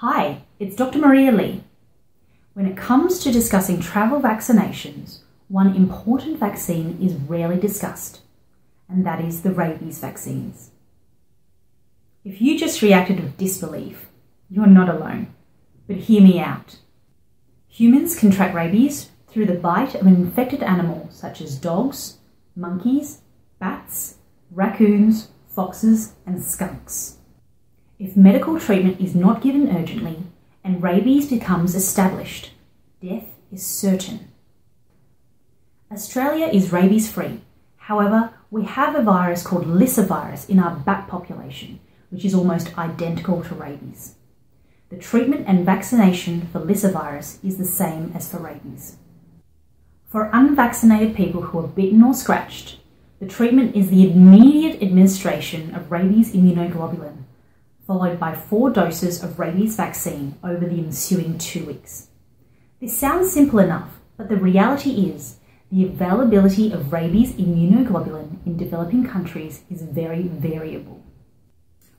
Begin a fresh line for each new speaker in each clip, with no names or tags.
Hi, it's Dr. Maria Li. When it comes to discussing travel vaccinations, one important vaccine is rarely discussed, and that is the rabies vaccines. If you just reacted with disbelief, you're not alone. But hear me out. Humans contract rabies through the bite of an infected animal such as dogs, monkeys, bats, raccoons, foxes, and skunks. If medical treatment is not given urgently and rabies becomes established, death is certain. Australia is rabies free. However, we have a virus called lyssavirus in our bat population, which is almost identical to rabies. The treatment and vaccination for lyssavirus is the same as for rabies. For unvaccinated people who are bitten or scratched, the treatment is the immediate administration of rabies immunoglobulin, followed by four doses of rabies vaccine over the ensuing two weeks. This sounds simple enough, but the reality is the availability of rabies immunoglobulin in developing countries is very variable.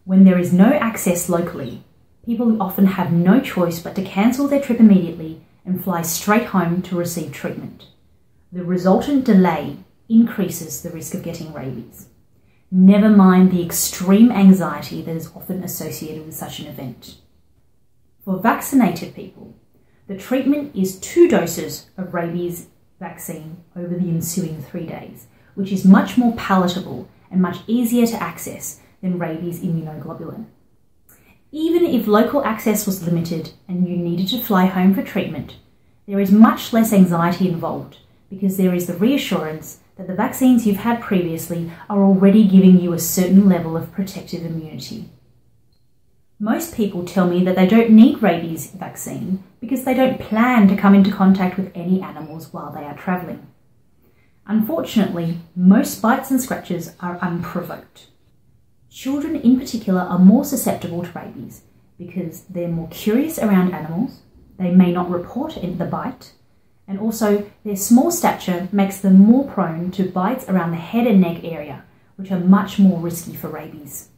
When there is no access locally, people often have no choice but to cancel their trip immediately and fly straight home to receive treatment. The resultant delay increases the risk of getting rabies. Never mind the extreme anxiety that is often associated with such an event. For vaccinated people, the treatment is two doses of rabies vaccine over the ensuing three days, which is much more palatable and much easier to access than rabies immunoglobulin. Even if local access was limited and you needed to fly home for treatment, there is much less anxiety involved because there is the reassurance that the vaccines you've had previously are already giving you a certain level of protective immunity. Most people tell me that they don't need rabies vaccine because they don't plan to come into contact with any animals while they are travelling. Unfortunately, most bites and scratches are unprovoked. Children in particular are more susceptible to rabies because they're more curious around animals, they may not report the bite, and also their small stature makes them more prone to bites around the head and neck area, which are much more risky for rabies.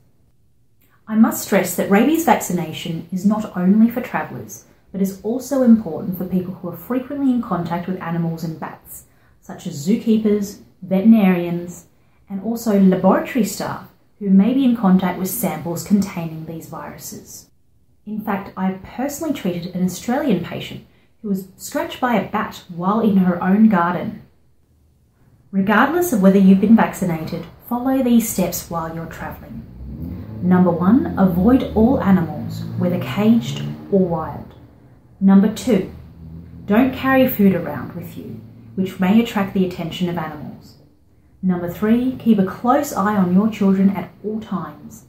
I must stress that rabies vaccination is not only for travellers, but is also important for people who are frequently in contact with animals and bats, such as zookeepers, veterinarians, and also laboratory staff who may be in contact with samples containing these viruses. In fact, I personally treated an Australian patient who was scratched by a bat while in her own garden. Regardless of whether you've been vaccinated, follow these steps while you're travelling. Number one, avoid all animals, whether caged or wild. Number two, don't carry food around with you, which may attract the attention of animals. Number three, keep a close eye on your children at all times.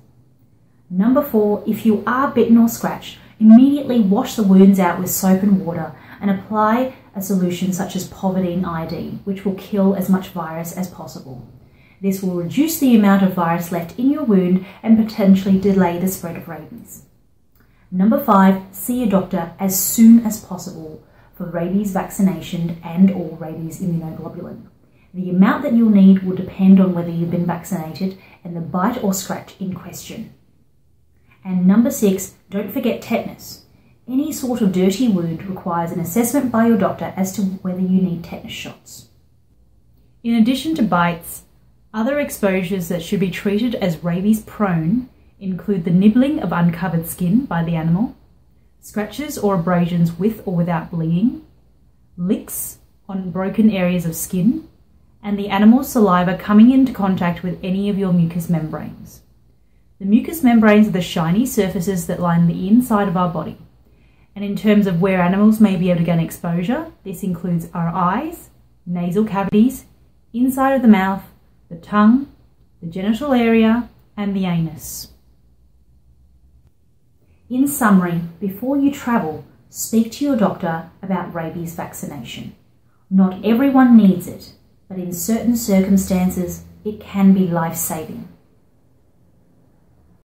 Number four, if you are bitten or scratched, immediately wash the wounds out with soap and water and apply a solution such as povidone iodine, which will kill as much virus as possible. This will reduce the amount of virus left in your wound and potentially delay the spread of rabies. Number five, see a doctor as soon as possible for rabies vaccination and or rabies immunoglobulin. The amount that you'll need will depend on whether you've been vaccinated and the bite or scratch in question. And number six, don't forget tetanus. Any sort of dirty wound requires an assessment by your doctor as to whether you need tetanus shots. In addition to bites, other exposures that should be treated as rabies prone include the nibbling of uncovered skin by the animal, scratches or abrasions with or without bleeding, licks on broken areas of skin, and the animal's saliva coming into contact with any of your mucous membranes. The mucous membranes are the shiny surfaces that line the inside of our body. And in terms of where animals may be able to gain exposure, this includes our eyes, nasal cavities, inside of the mouth, the tongue, the genital area, and the anus. In summary, before you travel, speak to your doctor about rabies vaccination. Not everyone needs it, but in certain circumstances, it can be life saving.